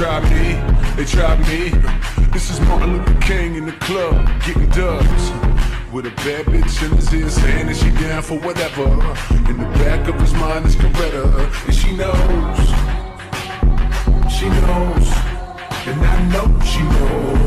try me, they try me. This is Martin Luther King in the club, getting dubs. With a bad bitch in his ear saying that she down for whatever. In the back of his mind is Coretta, and she knows. She knows, and I know she knows.